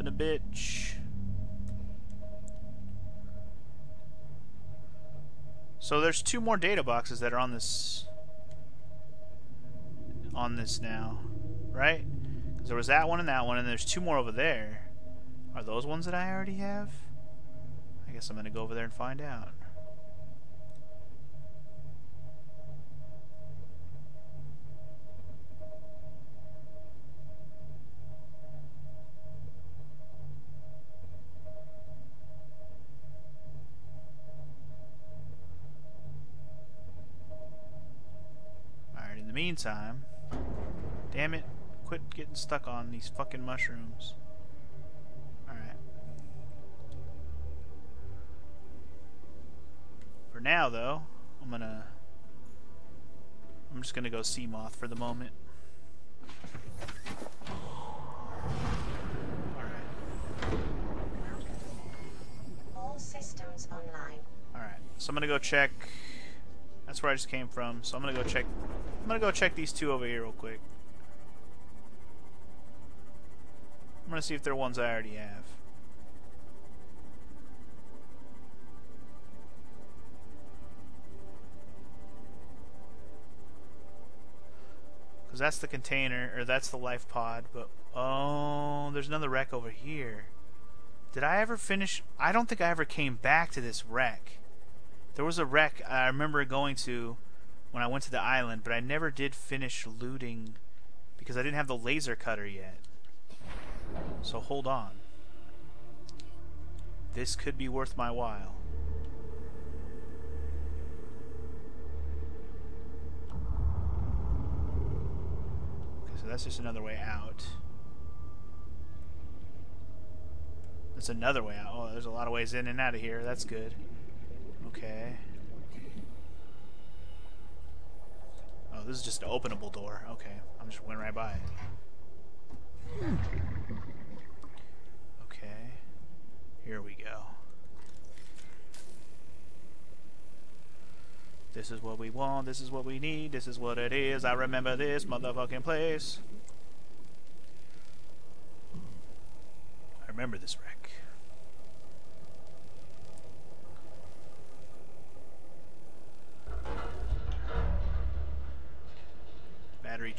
in a bitch. So there's two more data boxes that are on this on this now, right? Because there was that one and that one, and there's two more over there. Are those ones that I already have? I guess I'm gonna go over there and find out. Meantime, damn it, quit getting stuck on these fucking mushrooms. Alright. For now, though, I'm gonna... I'm just gonna go Seamoth for the moment. Alright. All systems online. Alright. So I'm gonna go check... That's where I just came from, so I'm gonna go check... I'm gonna go check these two over here real quick. I'm gonna see if they're ones I already have. Because that's the container, or that's the life pod, but... Oh, there's another wreck over here. Did I ever finish... I don't think I ever came back to this wreck. There was a wreck I remember going to when I went to the island, but I never did finish looting because I didn't have the laser cutter yet. So hold on. This could be worth my while. Okay, so that's just another way out. That's another way out. Oh, there's a lot of ways in and out of here. That's good. Okay. Oh, this is just an openable door. Okay, I'm just went right by it. Okay. Here we go. This is what we want, this is what we need, this is what it is. I remember this motherfucking place. I remember this wreck.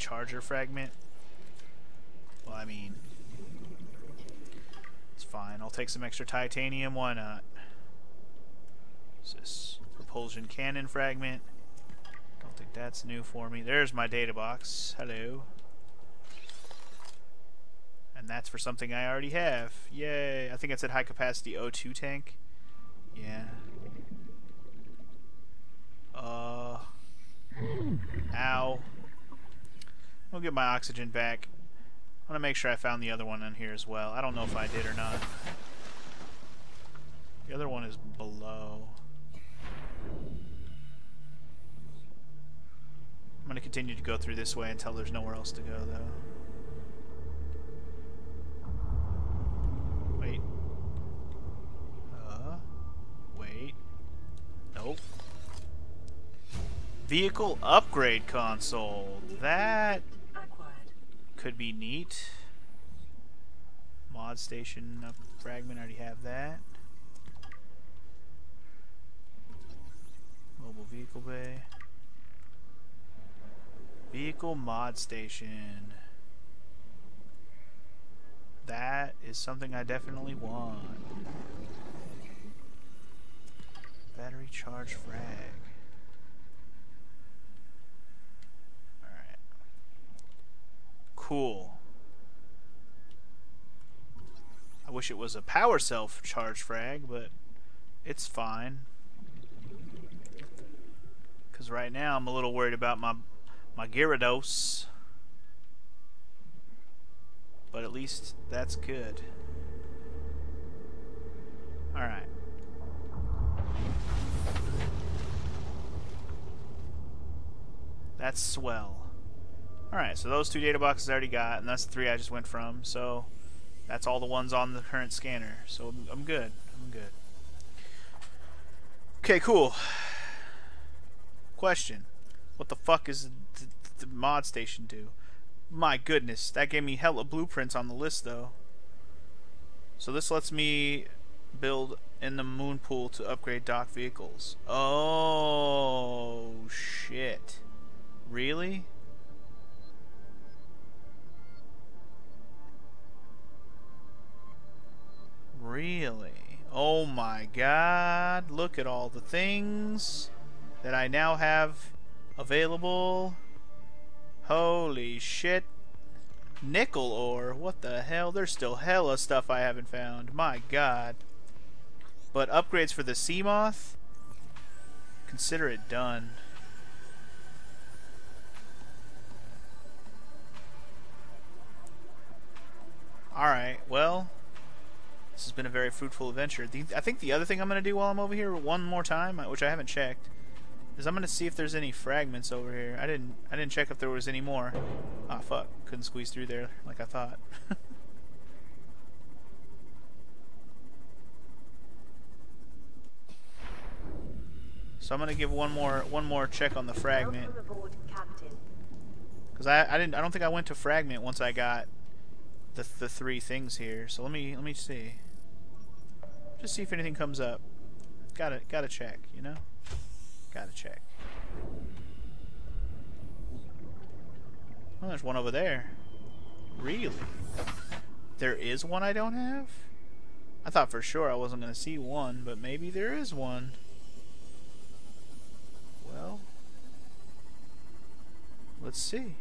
Charger fragment. Well, I mean, it's fine. I'll take some extra titanium. Why not? What's this? Propulsion cannon fragment. Don't think that's new for me. There's my data box. Hello. And that's for something I already have. Yay. I think it said high capacity O2 tank. Yeah. Uh. Ow. I'll get my oxygen back. I want to make sure I found the other one in here as well. I don't know if I did or not. The other one is below. I'm going to continue to go through this way until there's nowhere else to go, though. Wait. Uh. Wait. Nope. Vehicle upgrade console. That. Could be neat. Mod station up fragment, already have that. Mobile vehicle bay. Vehicle mod station. That is something I definitely want. Battery charge frag. Alright. Cool. I wish it was a power self charge frag, but it's fine. Because right now I'm a little worried about my my Gyarados. But at least that's good. Alright. That's swell. Alright, so those two data boxes I already got, and that's the three I just went from, so that's all the ones on the current scanner. So I'm good. I'm good. Okay, cool. Question. What the fuck is the, the mod station do? My goodness, that gave me hella blueprints on the list, though. So this lets me build in the moon pool to upgrade dock vehicles. Oh shit. Really? Really? Oh my god. Look at all the things that I now have available. Holy shit. Nickel ore. What the hell? There's still hella stuff I haven't found. My god. But upgrades for the Seamoth? Consider it done. Alright, well, this has been a very fruitful adventure. The, I think the other thing I'm going to do while I'm over here one more time, uh, which I haven't checked, is I'm going to see if there's any fragments over here. I didn't I didn't check if there was any more. Ah, fuck. Couldn't squeeze through there like I thought. so I'm going to give one more one more check on the fragment. Cuz I I didn't I don't think I went to fragment once I got the the three things here. So let me let me see. Just see if anything comes up. Gotta gotta check, you know. Gotta check. Well, there's one over there. Really? There is one I don't have? I thought for sure I wasn't going to see one, but maybe there is one. Well, let's see.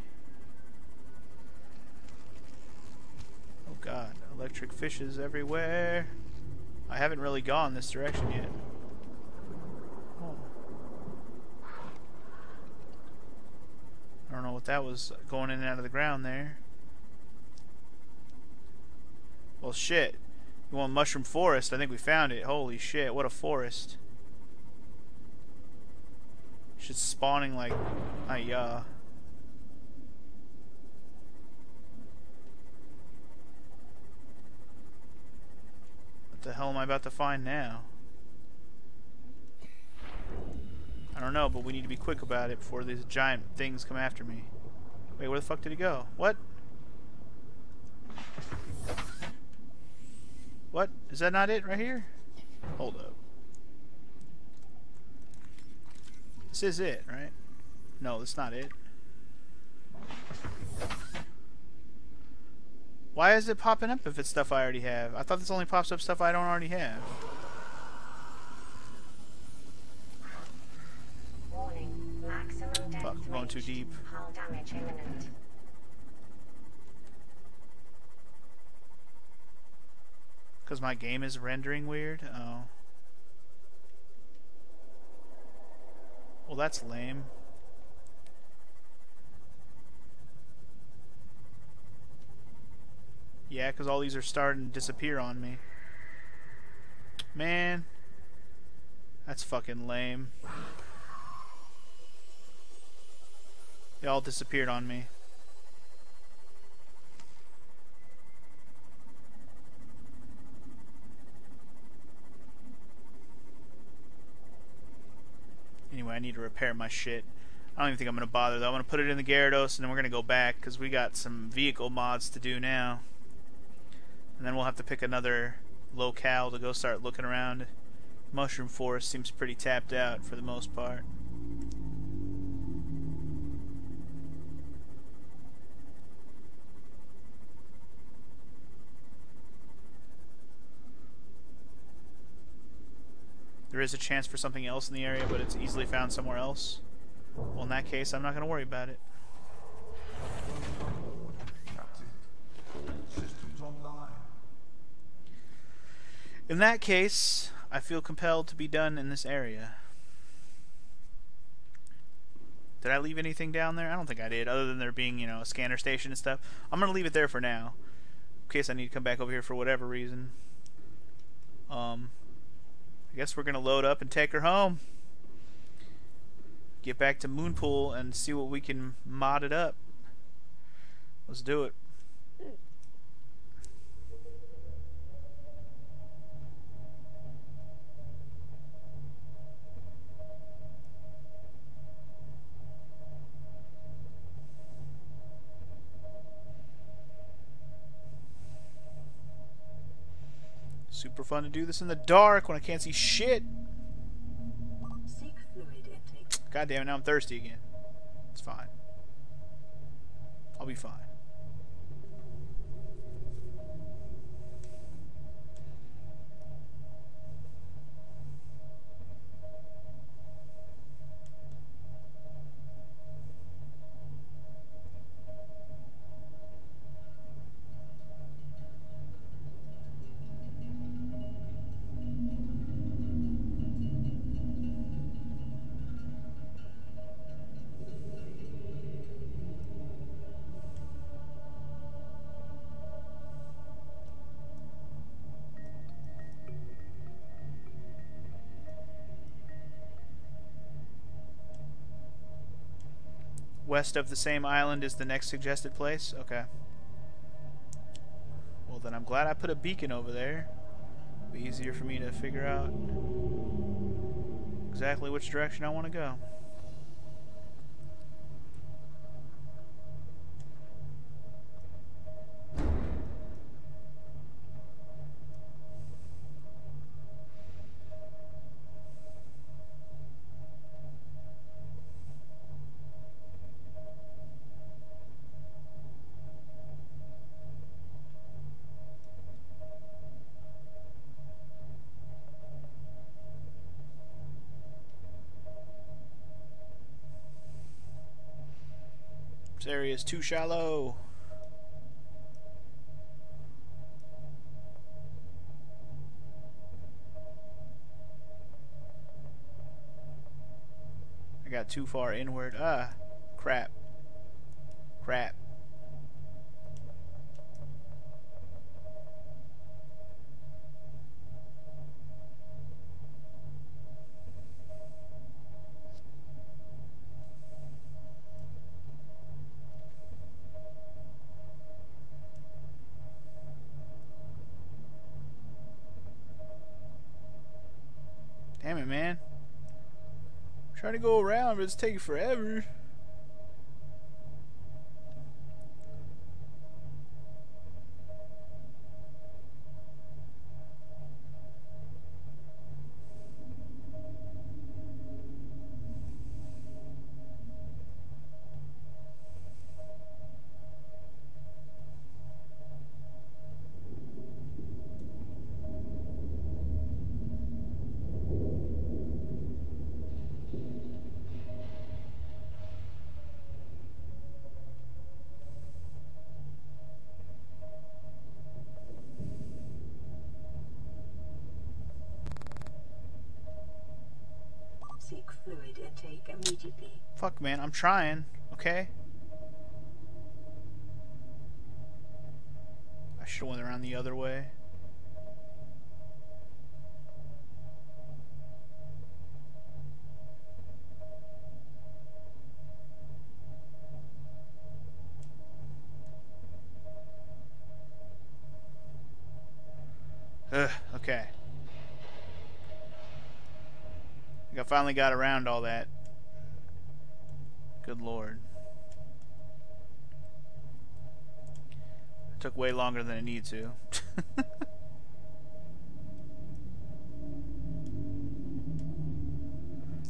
Oh god, electric fishes everywhere. I haven't really gone this direction yet. Oh. I don't know what that was uh, going in and out of the ground there. Well, shit. You want Mushroom Forest? I think we found it. Holy shit, what a forest. Shit's spawning like... Hiya. Uh, what the hell am I about to find now? I don't know, but we need to be quick about it before these giant things come after me. Wait, where the fuck did he go? What? What? Is that not it right here? Hold up. This is it, right? No, that's not it. Why is it popping up if it's stuff I already have? I thought this only pops up stuff I don't already have. Warning. Maximum depth Fuck, I'm going too deep. Hull damage imminent. Because my game is rendering weird? Oh. Well, that's lame. Yeah, because all these are starting to disappear on me. Man. That's fucking lame. They all disappeared on me. Anyway, I need to repair my shit. I don't even think I'm going to bother though. I'm going to put it in the Gyarados and then we're going to go back because we got some vehicle mods to do now. And then we'll have to pick another locale to go start looking around. Mushroom Forest seems pretty tapped out for the most part. There is a chance for something else in the area, but it's easily found somewhere else. Well, in that case, I'm not going to worry about it. Captain, systems online. In that case, I feel compelled to be done in this area. Did I leave anything down there? I don't think I did, other than there being, you know, a scanner station and stuff. I'm going to leave it there for now, in case I need to come back over here for whatever reason. Um, I guess we're going to load up and take her home. Get back to Moonpool and see what we can mod it up. Let's do it. Fun to do this in the dark when I can't see shit. Seek fluid intake. God damn it, now I'm thirsty again. It's fine. I'll be fine. West of the same island is the next suggested place? Okay. Well, then I'm glad I put a beacon over there. It'll be easier for me to figure out exactly which direction I want to go. Area is too shallow. I got too far inward. Ah, crap. Crap. It's taking forever. Fuck, man. I'm trying. Okay? I should have went around the other way. Ugh, okay. I finally got around all that. Good lord. It took way longer than it needed to.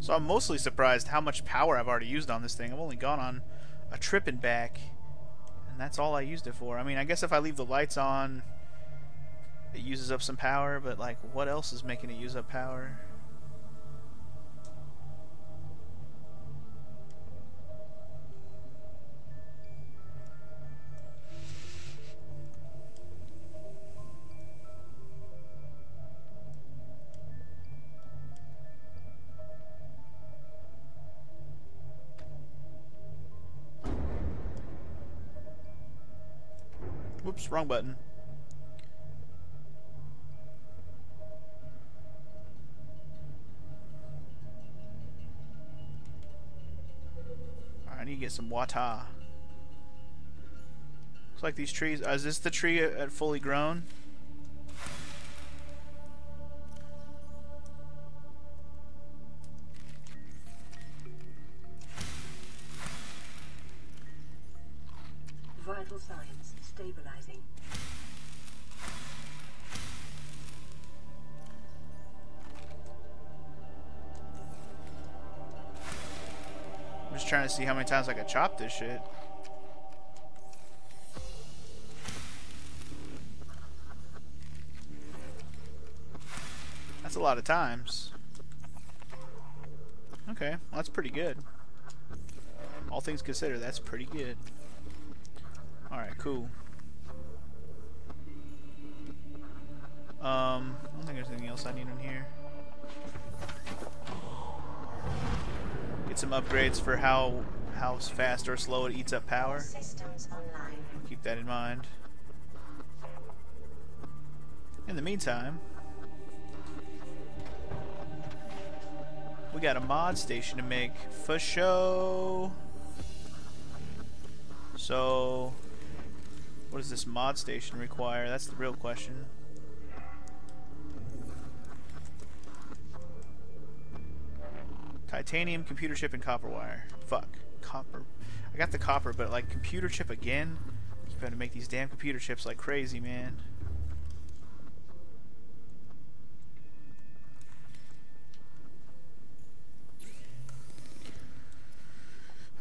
so I'm mostly surprised how much power I've already used on this thing. I've only gone on a trip and back. And that's all I used it for. I mean, I guess if I leave the lights on, it uses up some power, but like, what else is making it use up power? Wrong button. I need to get some water. Looks like these trees. Uh, is this the tree at fully grown? To see how many times I could chop this shit. That's a lot of times. Okay, well, that's pretty good. All things considered, that's pretty good. Alright, cool. Um, I don't think there's anything else I need in here. Get some upgrades for how how fast or slow it eats up power. Keep that in mind. In the meantime, we got a mod station to make for show. So, what does this mod station require? That's the real question. Titanium, computer chip, and copper wire. Fuck. Copper. I got the copper, but like computer chip again? Having to make these damn computer chips like crazy, man.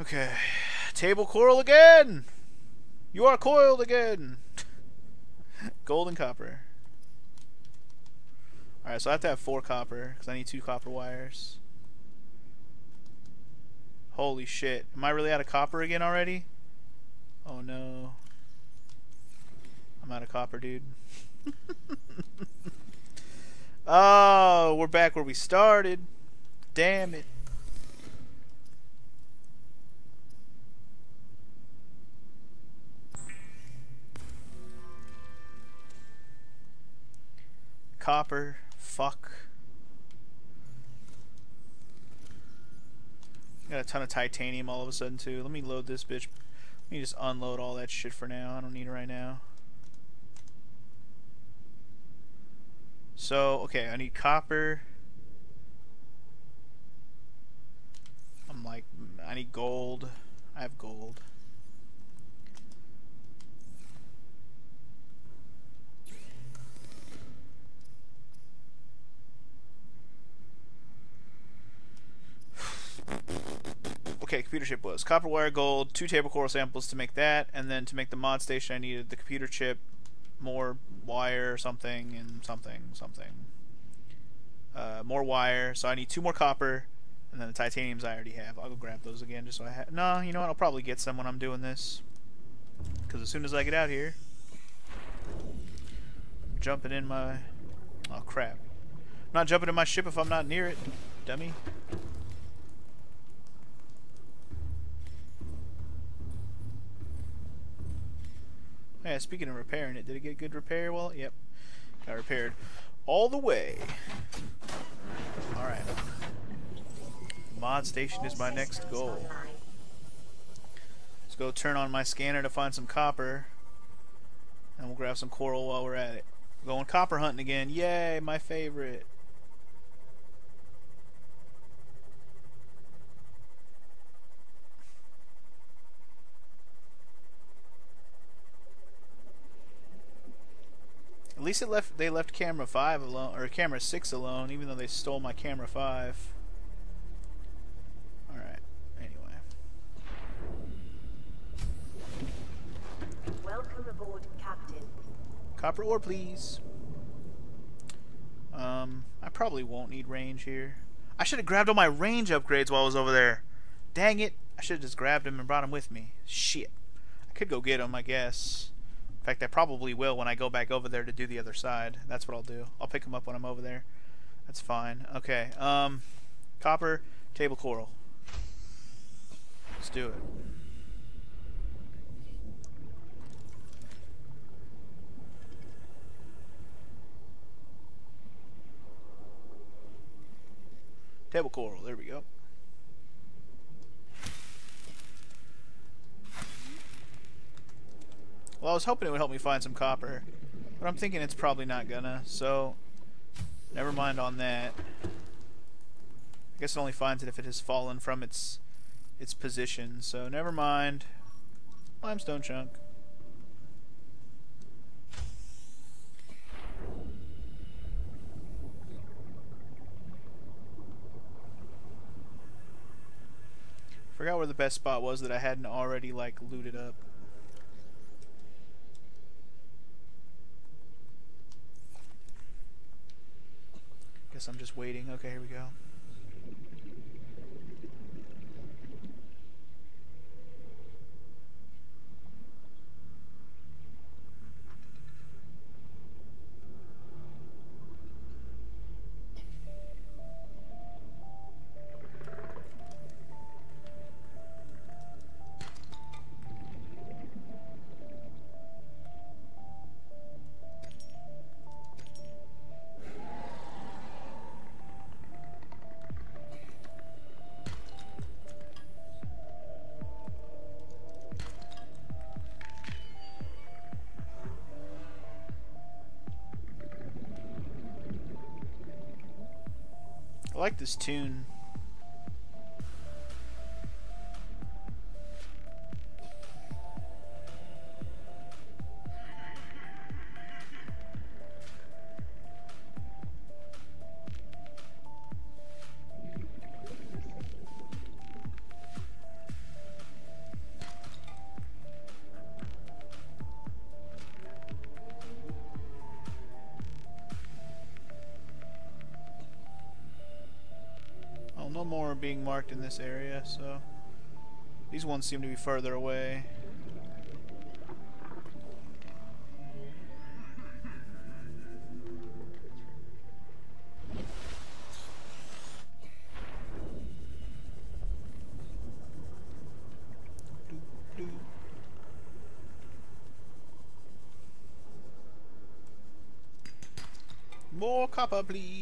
Okay. Table coral again! You are coiled again! Gold and copper. Alright, so I have to have four copper, because I need two copper wires. Holy shit. Am I really out of copper again already? Oh no. I'm out of copper, dude. oh, we're back where we started. Damn it. Copper. Fuck. Got a ton of titanium all of a sudden too. Let me load this bitch. Let me just unload all that shit for now. I don't need it right now. So, okay, I need copper. I'm like, I need gold. I have gold. Okay, computer chip was copper wire, gold, two table coral samples to make that, and then to make the mod station, I needed the computer chip, more wire, something, and something, something. Uh, more wire, so I need two more copper, and then the titaniums I already have. I'll go grab those again just so I have. No, you know what? I'll probably get some when I'm doing this. Because as soon as I get out here, I'm jumping in my. Oh crap! I'm not jumping in my ship if I'm not near it, dummy. Yeah, speaking of repairing it, did it get good repair? Well, yep. Got repaired all the way. Alright. Mod station is my next goal. Let's go turn on my scanner to find some copper. And we'll grab some coral while we're at it. Going copper hunting again. Yay, my favorite. At least it left they left camera 5 alone or camera 6 alone even though they stole my camera 5. All right. Anyway. Welcome aboard, Captain. Copper ore, please. Um, I probably won't need range here. I should have grabbed all my range upgrades while I was over there. Dang it. I should have just grabbed them and brought them with me. Shit. I could go get them, I guess. In fact, I probably will when I go back over there to do the other side. That's what I'll do. I'll pick them up when I'm over there. That's fine. Okay. Um, copper, table coral. Let's do it. Table coral. There we go. Well, I was hoping it would help me find some copper, but I'm thinking it's probably not gonna, so never mind on that. I guess it only finds it if it has fallen from its its position, so never mind. Limestone chunk. Forgot where the best spot was that I hadn't already like looted up. I'm just waiting. Okay, here we go. I like this tune. Being marked in this area, so these ones seem to be further away. More copper, please.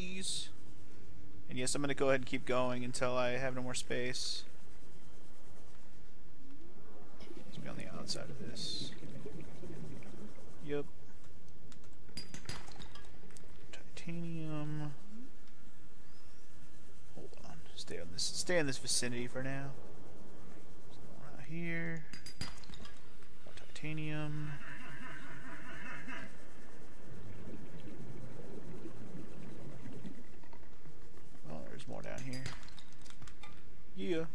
Yes, I'm going to go ahead and keep going until I have no more space. Let's be on the outside of this. Yep. Titanium. Hold on. Stay on this. Stay in this vicinity for now. Right here. Titanium. Oh, there's more down here. Yeah.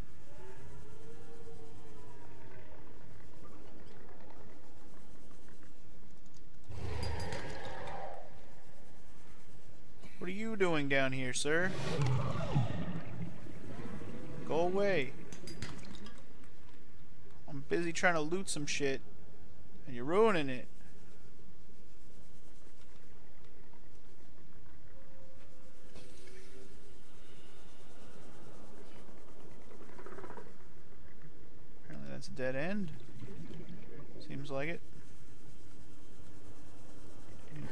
What are you doing down here, sir? Go away. I'm busy trying to loot some shit, and you're ruining it. Apparently that's a dead end. Seems like it.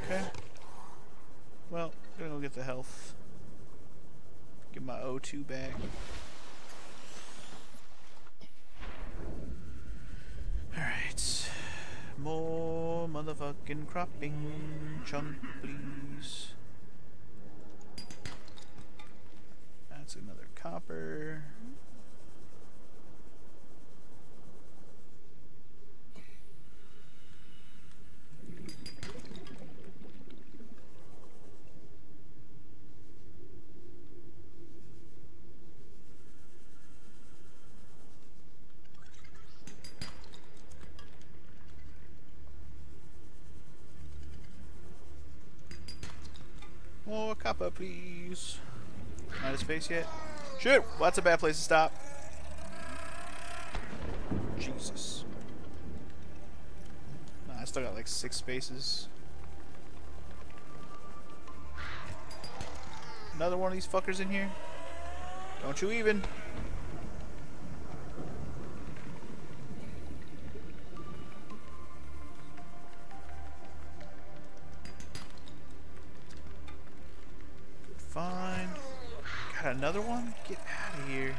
Okay. Well, gonna go get the health. Get my O2 back. Alright. More motherfucking cropping chunk, please. That's another copper. More copper, please. Not of space yet? Shit! Well, that's a bad place to stop. Jesus. Nah, I still got like six spaces. Another one of these fuckers in here? Don't you even. Get out of here.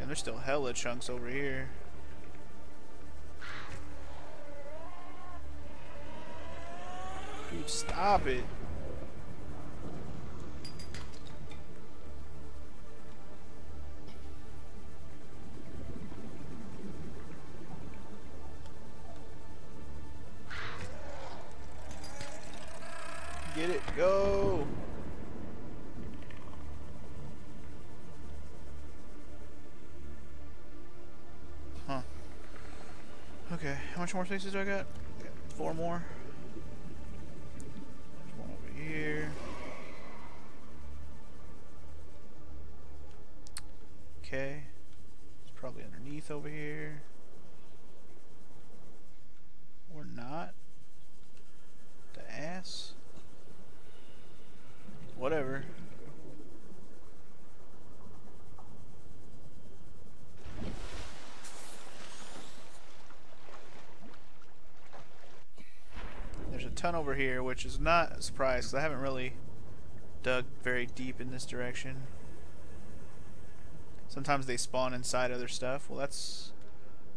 And there's still hella chunks over here. Dude, stop it. Much more spaces do I got? got four more. Ton over here, which is not a surprise because I haven't really dug very deep in this direction. Sometimes they spawn inside other stuff. Well, that's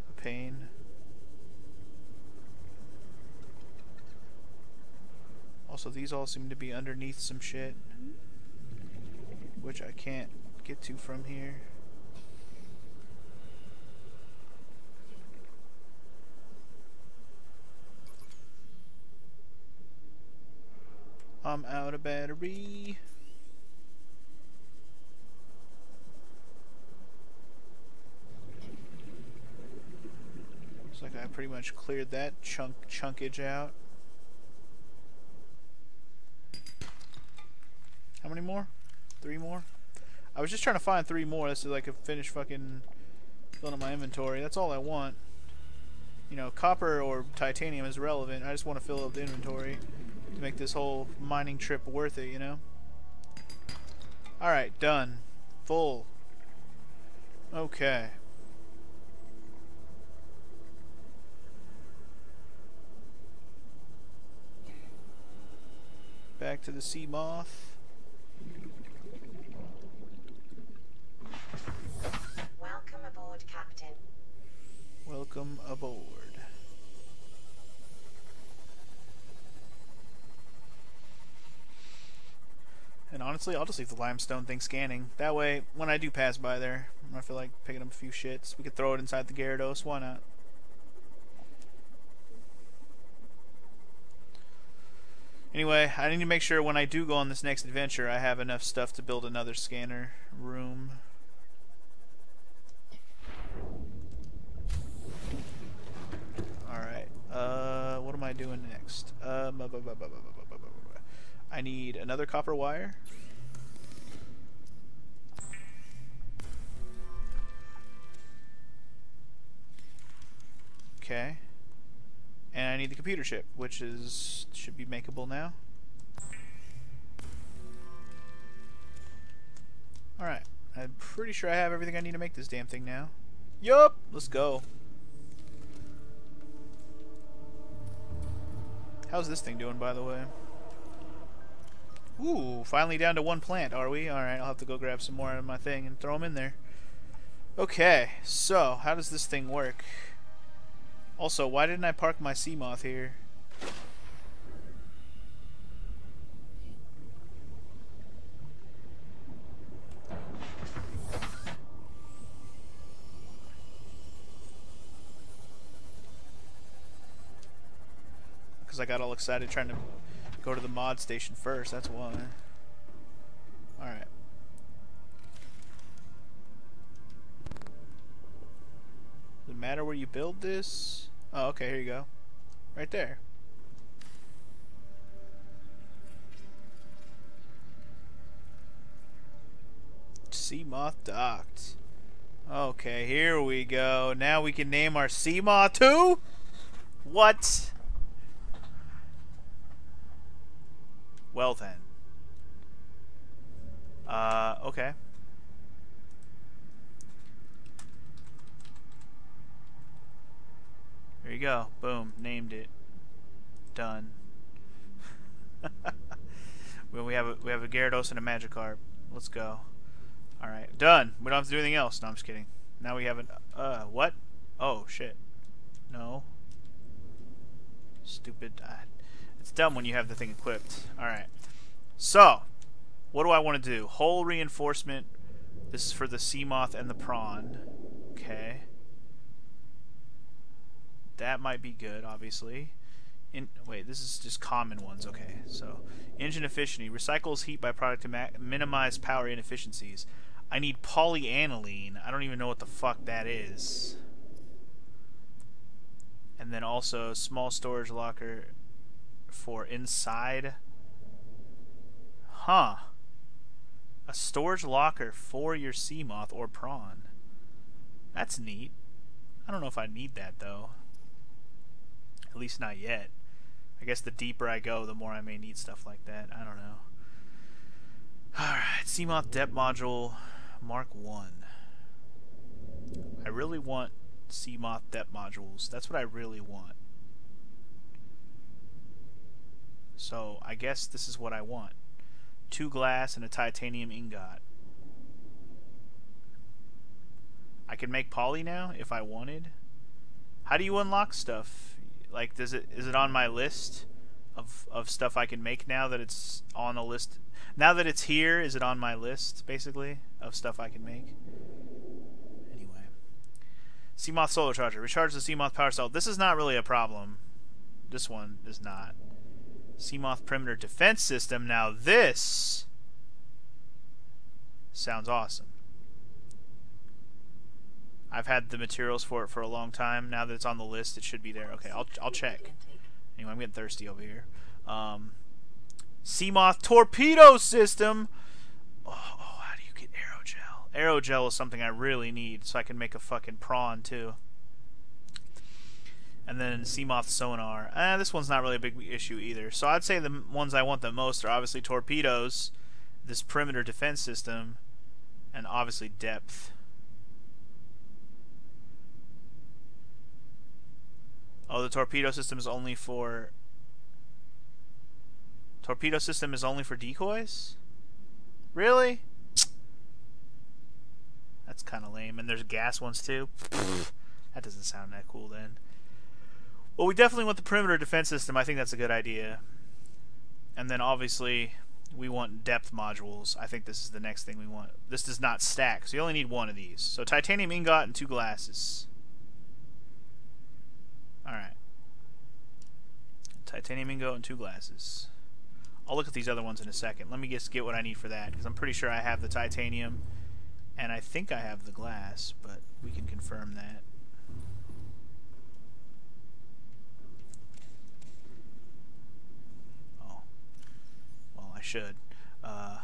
a pain. Also, these all seem to be underneath some shit, which I can't get to from here. I'm out of battery. Looks like I pretty much cleared that chunk chunkage out. How many more? Three more? I was just trying to find three more. This is like a finish fucking filling up my inventory. That's all I want. You know, copper or titanium is relevant. I just want to fill up the inventory to make this whole mining trip worth it, you know? Alright, done. Full. Okay. Back to the Seamoth. Welcome aboard, Captain. Welcome aboard. And honestly, I'll just leave the limestone thing scanning. That way, when I do pass by there, I feel like picking up a few shits, we could throw it inside the Gyarados. Why not? Anyway, I need to make sure when I do go on this next adventure, I have enough stuff to build another scanner room. Alright, uh, what am I doing next? Bu- I need another copper wire. Okay. And I need the computer chip, which is should be makeable now. Alright. I'm pretty sure I have everything I need to make this damn thing now. Yup! Let's go. How's this thing doing, by the way? Ooh, finally down to one plant, are we? Alright, I'll have to go grab some more of my thing and throw them in there. Okay, so, how does this thing work? Also, why didn't I park my Seamoth here? Because I got all excited trying to go to the mod station first, that's why. Alright. Does it matter where you build this? Oh, okay, here you go. Right there. Seamoth docked. Okay, here we go. Now we can name our Seamoth too? What? Well then. Uh, okay. There you go. Boom. Named it. Done. we have a we have a Gyarados and a Magikarp. Let's go. All right, done. We don't have to do anything else. No, I'm just kidding. Now we have an uh what? Oh shit. No. Stupid. It's dumb when you have the thing equipped. All right. So, what do I want to do? Hull reinforcement. This is for the Seamoth and the Prawn. Okay. That might be good, obviously. In wait, this is just common ones. Okay, so engine efficiency recycles heat by product to minimize power inefficiencies. I need polyaniline. I don't even know what the fuck that is. And then also small storage locker for inside. Huh. A storage locker for your Seamoth or prawn. That's neat. I don't know if I need that though. At least not yet. I guess the deeper I go, the more I may need stuff like that. I don't know. Alright, Seamoth Depth Module Mark 1. I really want Seamoth Depth Modules. That's what I really want. So, I guess this is what I want. Two glass and a titanium ingot. I can make poly now if I wanted. How do you unlock stuff? Like, does it is it on my list of of stuff I can make now that it's on a list? Now that it's here, is it on my list basically of stuff I can make? Anyway, Seamoth solar charger. Recharge the Seamoth power cell. This is not really a problem. This one is not. Seamoth perimeter defense system. Now this sounds awesome. I've had the materials for it for a long time. Now that it's on the list, it should be there. Okay, I'll I'll check. Anyway, I'm getting thirsty over here. Um, Seamoth torpedo system. Oh, oh, how do you get aerogel? Aerogel is something I really need, so I can make a fucking prawn too. And then Seamoth sonar. Eh, this one's not really a big issue either. So I'd say the ones I want the most are obviously torpedoes, this perimeter defense system, and obviously depth. Oh, the torpedo system is only for. Torpedo system is only for decoys? Really? That's kind of lame. And there's gas ones too. that doesn't sound that cool then. Well, we definitely want the perimeter defense system. I think that's a good idea. And then obviously, we want depth modules. I think this is the next thing we want. This does not stack, so you only need one of these. So titanium ingot and two glasses. Alright. Titanium ingot and two glasses. I'll look at these other ones in a second. Let me just get what I need for that, because I'm pretty sure I have the titanium, and I think I have the glass, but we can confirm that. Oh. Well, I should. Uh,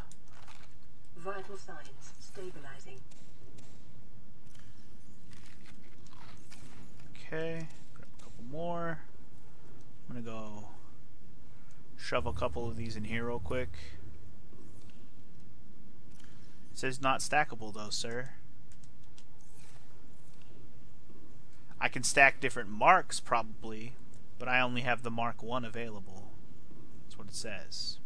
Vital signs stabilizing. Okay, grab a couple more. I'm gonna go shove a couple of these in here real quick. It says not stackable though, sir. I can stack different marks probably, but I only have the Mark 1 available. That's what it says.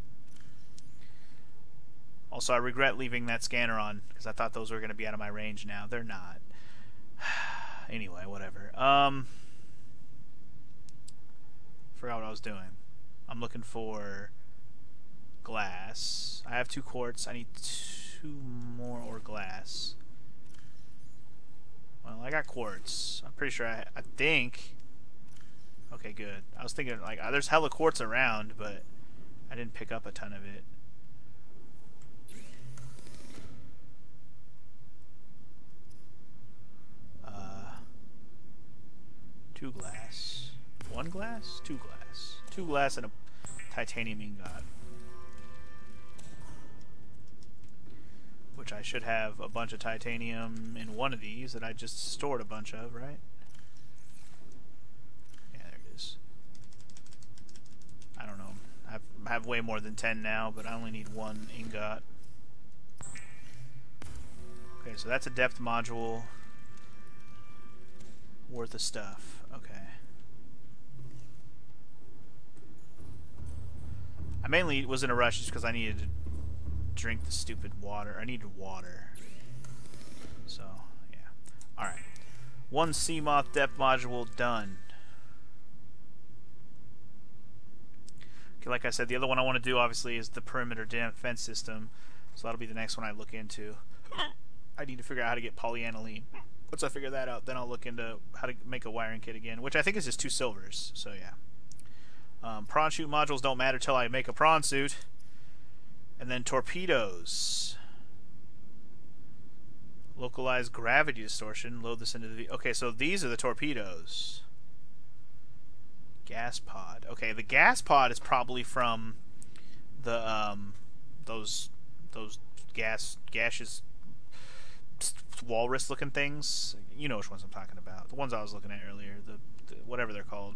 Also, I regret leaving that scanner on because I thought those were going to be out of my range now. They're not. anyway, whatever. Um, forgot what I was doing. I'm looking for glass. I have two quartz. I need two more or glass. Well, I got quartz. I'm pretty sure I, I think. Okay, good. I was thinking like uh, there's hella quartz around, but I didn't pick up a ton of it. Uh, two glass, one glass, two glass, two glass, and a titanium ingot. Which I should have a bunch of titanium in one of these that I just stored a bunch of, right? Yeah, there it is. I don't know. I have, I have way more than 10 now, but I only need one ingot. Okay, so that's a depth module worth of stuff. Okay. I mainly was in a rush just because I needed to drink the stupid water. I needed water. So, yeah. Alright. One Seamoth depth module done. Okay, like I said, the other one I want to do, obviously, is the perimeter defense system. So that'll be the next one I look into. I need to figure out how to get polyaniline. Once I figure that out, then I'll look into how to make a wiring kit again, which I think is just two silvers. So yeah. Um, prawn suit modules don't matter till I make a prawn suit. And then torpedoes. Localized gravity distortion. Load this into the. Okay, so these are the torpedoes. Gas pod. Okay, the gas pod is probably from the um those those gas gaseous walrus looking things. You know which ones I'm talking about. The ones I was looking at earlier. The, the whatever they're called.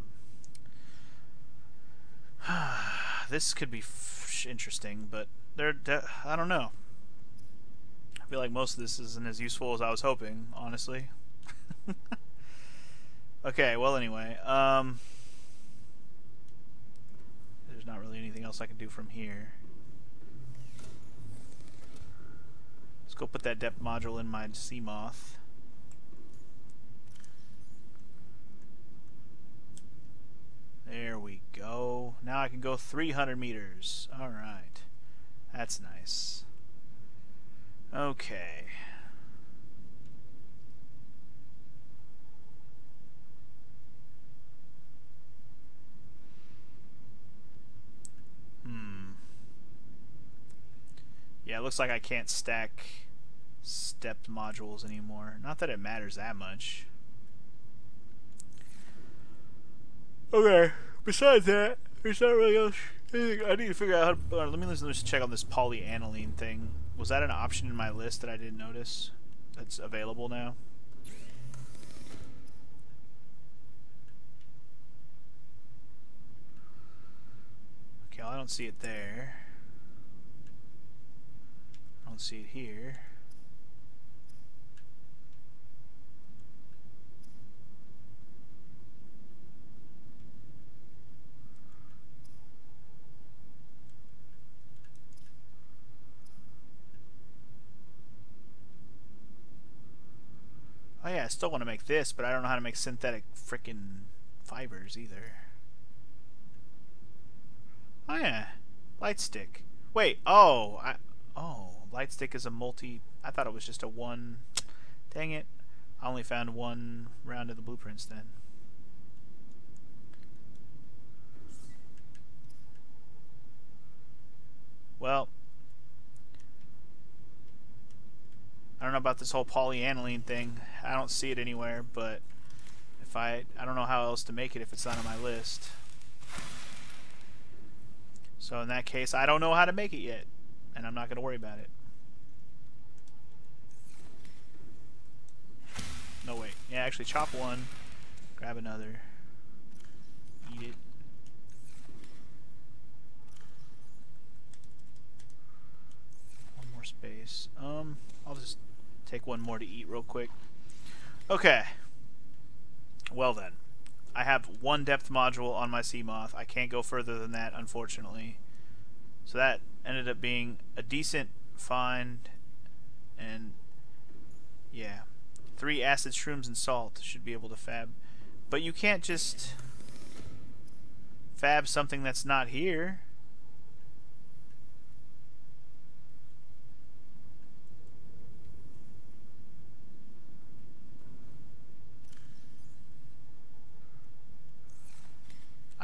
this could be interesting, but they're, I don't know. I feel like most of this isn't as useful as I was hoping, honestly. okay, well anyway, um there's not really anything else I can do from here. Let's go put that depth module in my Seamoth. There we go. Now I can go 300 meters. Alright. That's nice. Okay. Hmm. Yeah, it looks like I can't stack stepped modules anymore. Not that it matters that much. Okay. Besides that, there's not really else. I need to figure out how. To, let me just check on this polyaniline thing. Was that an option in my list that I didn't notice? That's available now. Okay, well, I don't see it there. I don't see it here. Oh yeah, I still want to make this, but I don't know how to make synthetic frickin' fibers either. Oh yeah, light stick. Wait, oh, I, oh, light stick is a multi. I thought it was just a one. Dang it, I only found one round of the blueprints then. Well, I don't know about this whole polyaniline thing. I don't see it anywhere, but if I I don't know how else to make it if it's not on my list. So in that case, I don't know how to make it yet, and I'm not going to worry about it. No wait. Yeah, actually chop one, grab another, eat it. One more space. Um, I'll just take one more to eat real quick. Okay. Well then, I have one depth module on my Seamoth. I can't go further than that, unfortunately. So that ended up being a decent find, and yeah, three acid shrooms and salt should be able to fab. But you can't just fab something that's not here.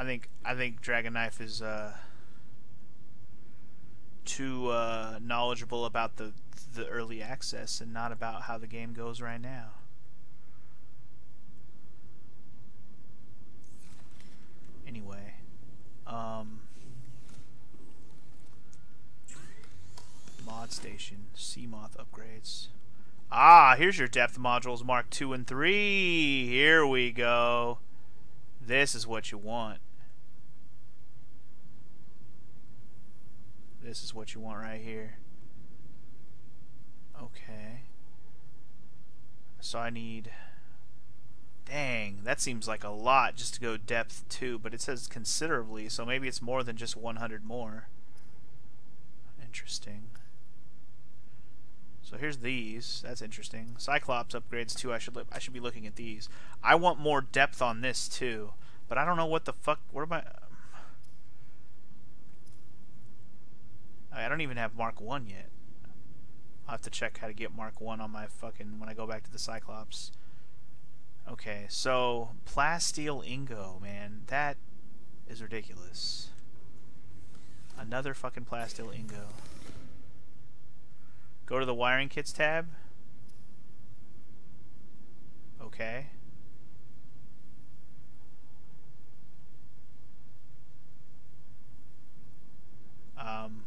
I think I think Dragon Knife is uh, too uh, knowledgeable about the the early access and not about how the game goes right now. Anyway, um, mod station, Seamoth upgrades. Ah, here's your depth modules, Mark two and three. Here we go. This is what you want. This is what you want right here. Okay. So I need... Dang, that seems like a lot just to go depth 2, but it says considerably, so maybe it's more than just 100 more. Interesting. So here's these. That's interesting. Cyclops upgrades too. I should I should be looking at these. I want more depth on this too, but I don't know what the fuck. Where am I? I don't even have Mark One yet. I'll have to check how to get Mark One on my fucking when I go back to the Cyclops. Okay, so plasteel ingo, man, that is ridiculous. Another fucking plasteel ingo. Go to the wiring kits tab. Okay. Um.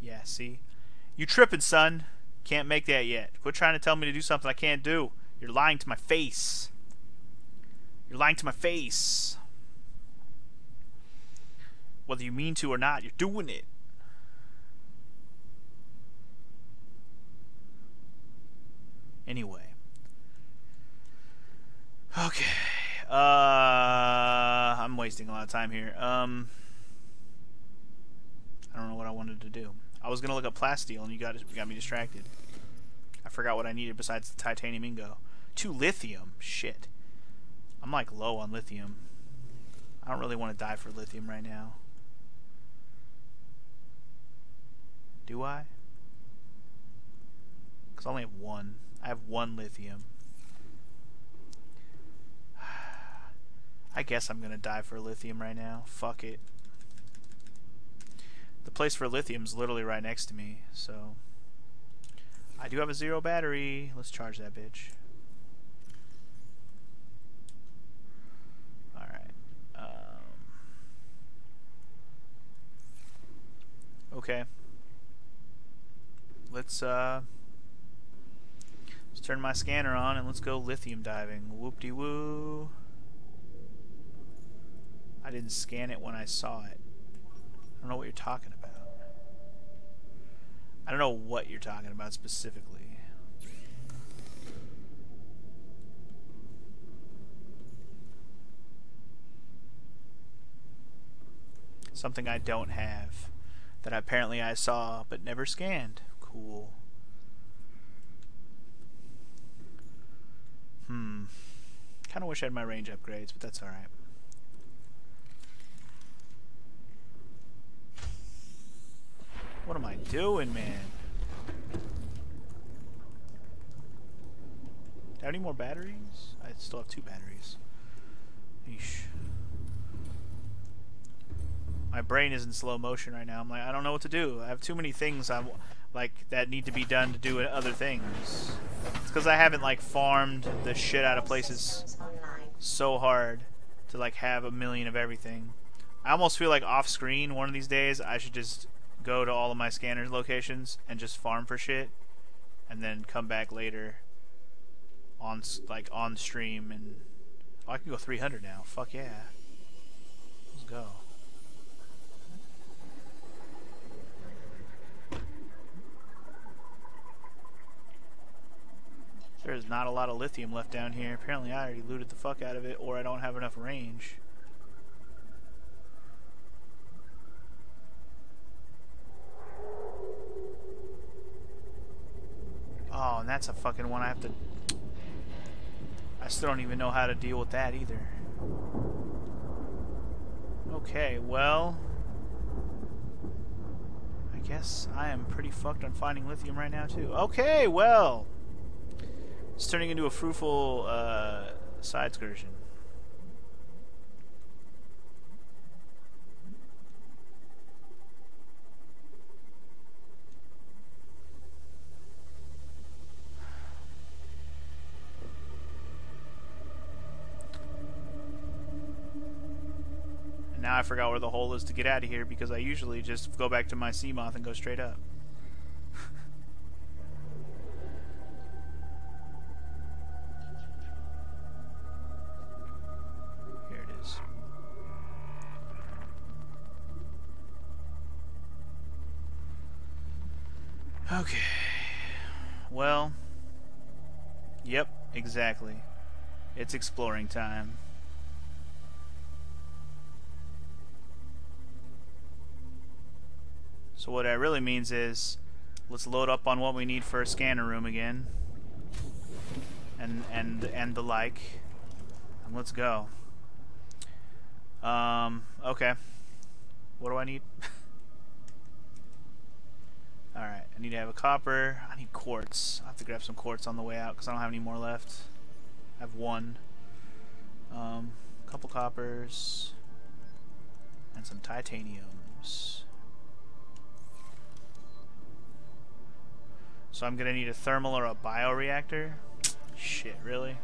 Yeah, see? You tripping, son. Can't make that yet. Quit trying to tell me to do something I can't do. You're lying to my face. You're lying to my face. Whether you mean to or not, you're doing it. Anyway. Okay. Uh, I'm wasting a lot of time here. Um, I don't know what I wanted to do. I was gonna look up plasteel, and you got you got me distracted. I forgot what I needed besides the titanium ingo. Two lithium. Shit. I'm like low on lithium. I don't really want to die for lithium right now. Do I? Because I only have one. I have one lithium. I guess I'm gonna die for lithium right now. Fuck it. The place for lithium is literally right next to me, so I do have a zero battery. Let's charge that bitch. Alright. Um, okay. Let's uh let's turn my scanner on and let's go lithium diving. Whoop de woo. I didn't scan it when I saw it. I don't know what you're talking about. I don't know what you're talking about specifically. Something I don't have that apparently I saw but never scanned. Cool. Hmm. Kind of wish I had my range upgrades, but that's alright. What am I doing, man? Do I have any more batteries? I still have two batteries. Eesh. My brain is in slow motion right now. I'm like, I don't know what to do. I have too many things I'm like that need to be done to do other things. It's because I haven't like farmed the shit out of places so hard to like have a million of everything. I almost feel like off screen one of these days I should just go to all of my scanners locations and just farm for shit and then come back later on like on stream and oh, I can go 300 now. Fuck yeah. Let's go. There's not a lot of lithium left down here. Apparently I already looted the fuck out of it or I don't have enough range. Oh, and that's a fucking one I have to... I still don't even know how to deal with that either. Okay, well... I guess I am pretty fucked on finding lithium right now, too. Okay, well... It's turning into a fruitful uh, side excursion. And I forgot where the hole is to get out of here because I usually just go back to my Seamoth and go straight up. Here it is. Okay. Well. Yep, exactly. It's exploring time. So what that really means is let's load up on what we need for a scanner room again. And and and the like. And let's go. Um, okay. What do I need? Alright, I need to have a copper. I need quartz. I have to grab some quartz on the way out because I don't have any more left. I have one. Um, couple coppers and some titaniums. So I'm gonna need a thermal or a bioreactor. Shit, really?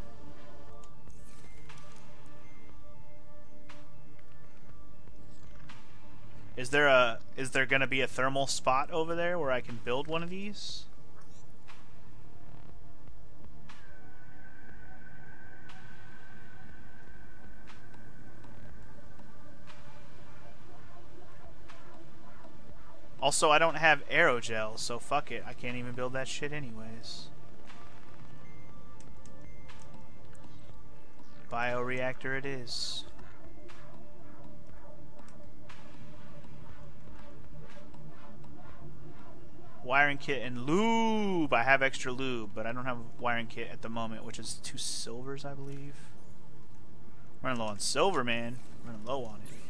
Is there a is there gonna be a thermal spot over there where I can build one of these? Also, I don't have aerogel, so fuck it. I can't even build that shit anyways. Bioreactor it is. Wiring kit and lube. I have extra lube, but I don't have a wiring kit at the moment, which is two silvers, I believe. Running low on silver, man. Running low on it.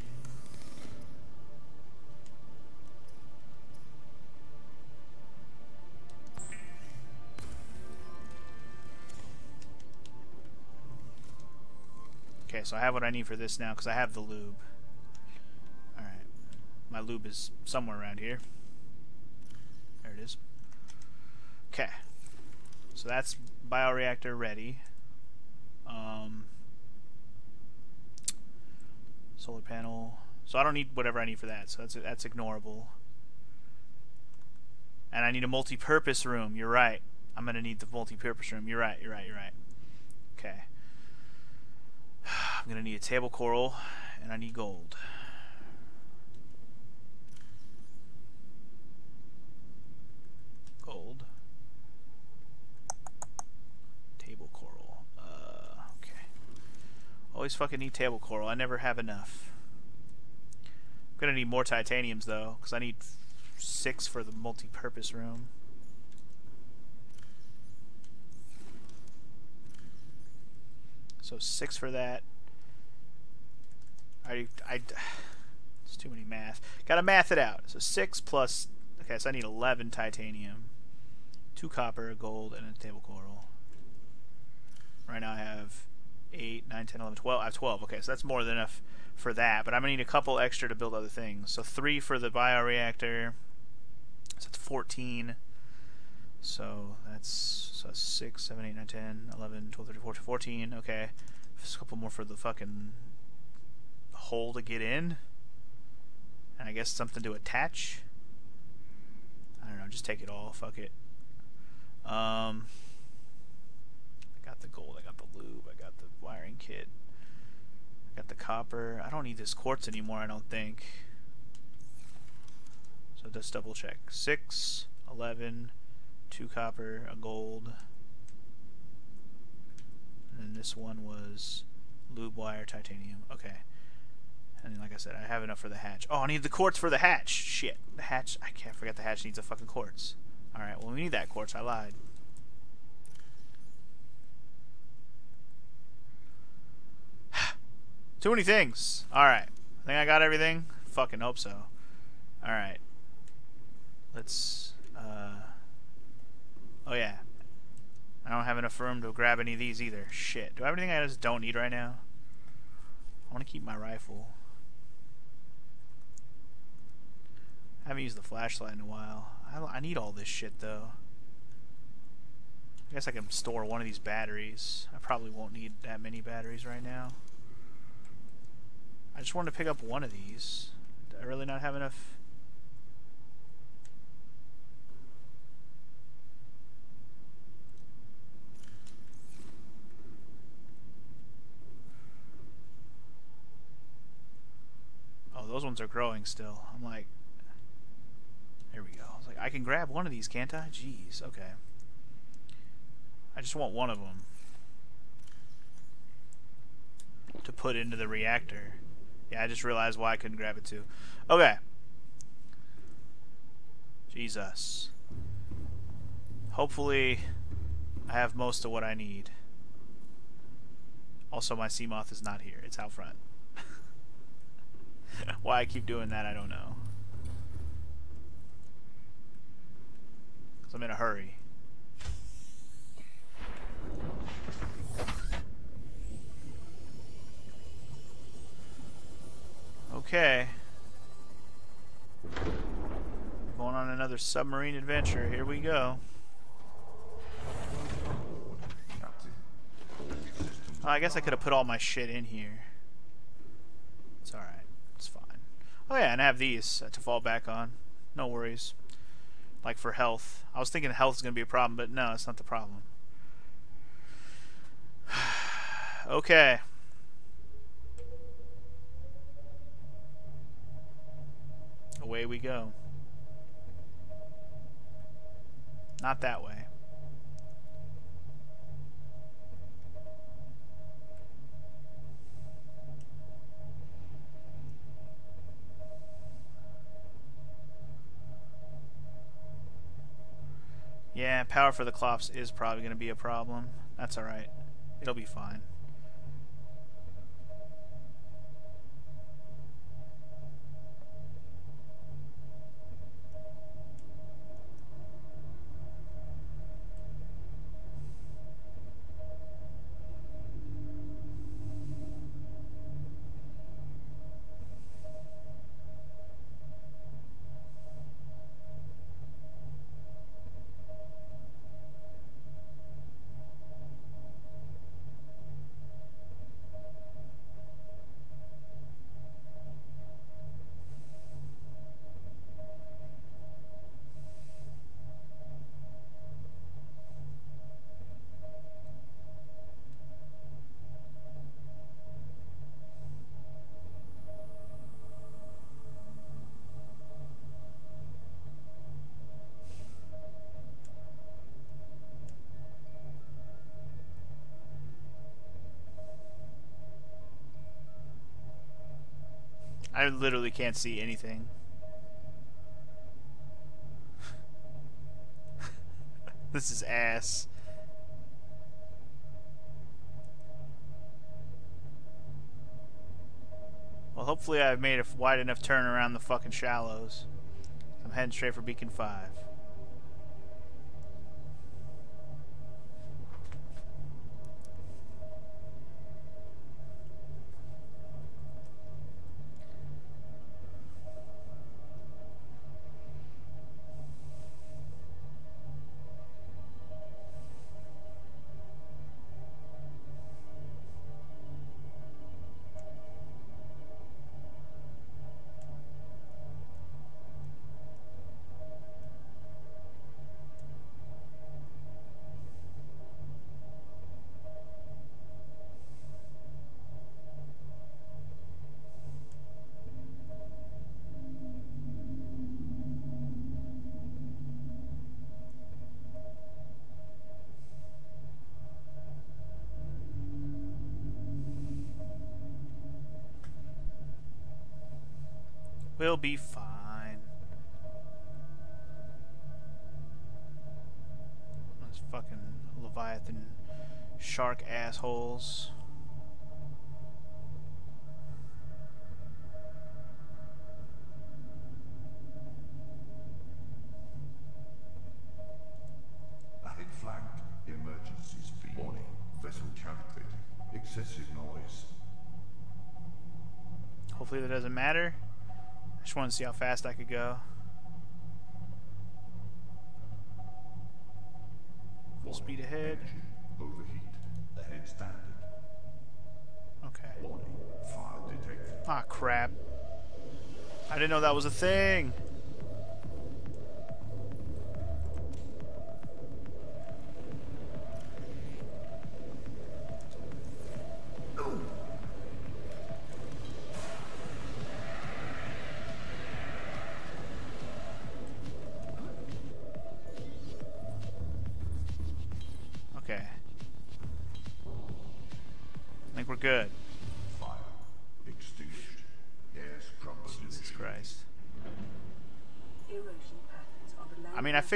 So I have what I need for this now because I have the lube. Alright. My lube is somewhere around here. There it is. Okay. So that's bioreactor ready. Um, solar panel. So I don't need whatever I need for that. So that's that's ignorable. And I need a multi-purpose room. You're right. I'm gonna need the multi-purpose room. You're right. You're right. You're right. Okay. I'm gonna need a table coral, and I need gold. Gold. Table coral. Uh, okay. Always fucking need table coral. I never have enough. I'm gonna need more titaniums though, because I need six for the multi-purpose room. So six for that. I, I, it's too many math. Gotta math it out. So six plus, okay, so I need 11 titanium, two copper, gold, and a table coral. Right now I have 8, 9, 10, 11, 12. I have 12. Okay, so that's more than enough for that. But I'm going to need a couple extra to build other things. So 3 for the bioreactor. So that's 14. So that's so that's 6, 7, 8, 9, 10, 11, 12, 13, 14, 14. Okay. Just a couple more for the fucking hole to get in. And I guess something to attach. I don't know, just take it all. Fuck it. Um, I got the gold, I got the lube, I got the wiring kit. I got the copper. I don't need this quartz anymore, I don't think. So just double check. 6, 11, 2 copper, a gold. And this one was lube wire, titanium. Okay. And like I said, I have enough for the hatch. Oh, I need the quartz for the hatch. Shit. The hatch, I can't forget the hatch needs a fucking quartz. Alright, well we need that quartz. I lied. Too many things. Alright. I think I got everything. Fucking hope so. Alright. Let's, uh... Oh yeah. I don't have enough room to grab any of these either. Shit. Do I have anything I just don't need right now? I want to keep my rifle. I haven't used the flashlight in a while. I, I need all this shit though. I guess I can store one of these batteries. I probably won't need that many batteries right now. I just wanted to pick up one of these. Do I really not have enough? Oh, those ones are growing still. I'm like, there we go. I was like, I can grab one of these, can't I? Jeez, okay. I just want one of them to put into the reactor. Yeah, I just realized why I couldn't grab it too. Okay. Jesus. Hopefully, I have most of what I need. Also, my Seamoth is not here. It's out front. Why I keep doing that, I don't know. Because I'm in a hurry. Okay. Going on another submarine adventure. Here we go. Oh, I guess I could have put all my shit in here. It's alright. It's fine. Oh yeah, and I have these uh, to fall back on. No worries. Like for health. I was thinking health is going to be a problem, but no, it's not the problem. okay. Away we go. Not that way. Yeah, power for the Clops is probably going to be a problem. That's alright. It'll be fine. I literally can't see anything. this is ass. Well, hopefully I've made a wide enough turn around the fucking shallows. I'm heading straight for Beacon 5. Be fine. Those fucking Leviathan shark assholes. Ahead flank. Emergency speed. Warning. Vessel cavitating. Excessive noise. Hopefully that doesn't matter. I just want to see how fast I could go. Full speed ahead. Overheat. Ahead standard. Okay. Warning. Fire detected. Ah, crap. I didn't know that was a thing.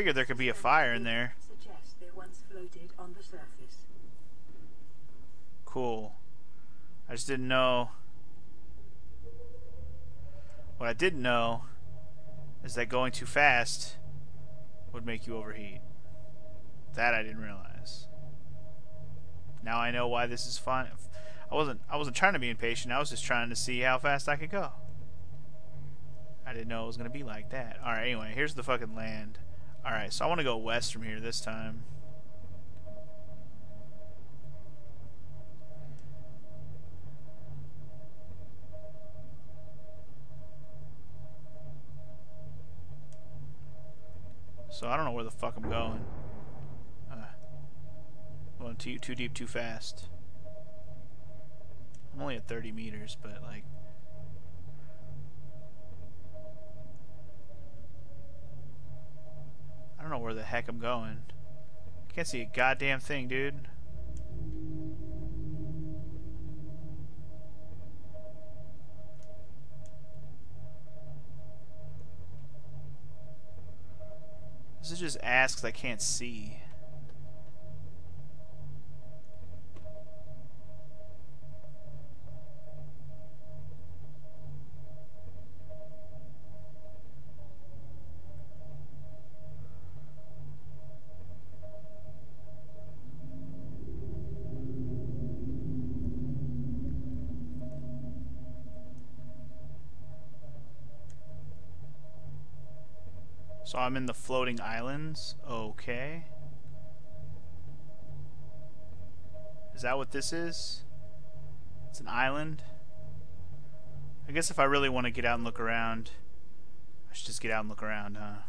Figured there could be a fire in there. They once floated on the surface. Cool. I just didn't know. What I didn't know is that going too fast would make you overheat. That I didn't realize. Now I know why this is fun. I wasn't I wasn't trying to be impatient. I was just trying to see how fast I could go. I didn't know it was gonna be like that. Alright, anyway, here's the fucking land. Alright, so I wanna go west from here this time. So I don't know where the fuck I'm going. Uh, going too too deep, too fast. I'm only at 30 meters, but like. Don't know where the heck I'm going. I Can't see a goddamn thing, dude. This is just asks I can't see. I'm in the floating islands. Okay. Is that what this is? It's an island? I guess if I really want to get out and look around, I should just get out and look around, huh?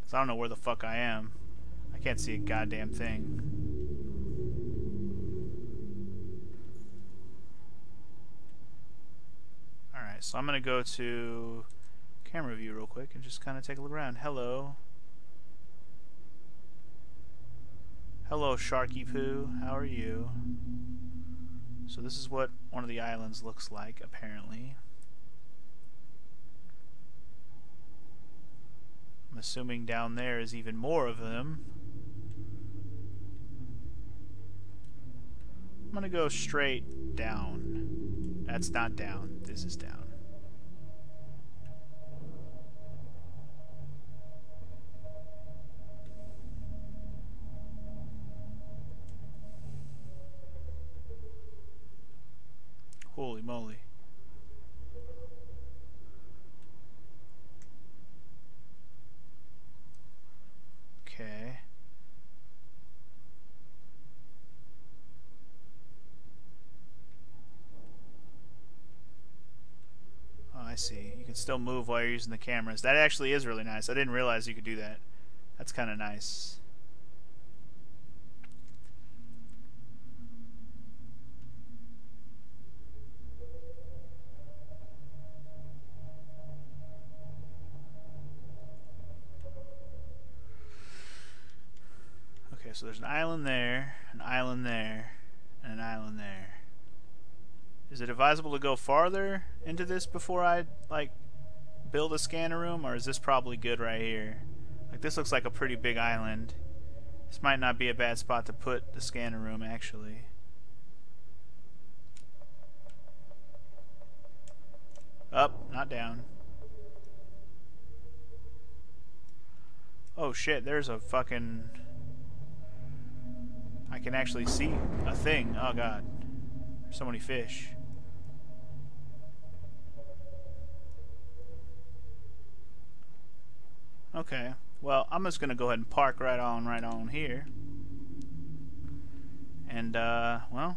Because I don't know where the fuck I am. I can't see a goddamn thing. Alright, so I'm going to go to camera view real quick and just kind of take a look around. Hello. Hello, Sharky Poo. How are you? So this is what one of the islands looks like, apparently. I'm assuming down there is even more of them. I'm gonna go straight down. That's not down. This is down. Holy moly. Okay. Oh, I see. You can still move while you're using the cameras. That actually is really nice. I didn't realize you could do that. That's kind of nice. Okay, so there's an island there, an island there, and an island there. Is it advisable to go farther into this before I, like, build a scanner room, or is this probably good right here? Like, this looks like a pretty big island. This might not be a bad spot to put the scanner room, actually. Up, not down. Oh shit, there's a fucking... I can actually see a thing. Oh god. There's so many fish. Okay. Well, I'm just gonna go ahead and park right on right on here. And uh well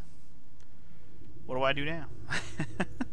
what do I do now?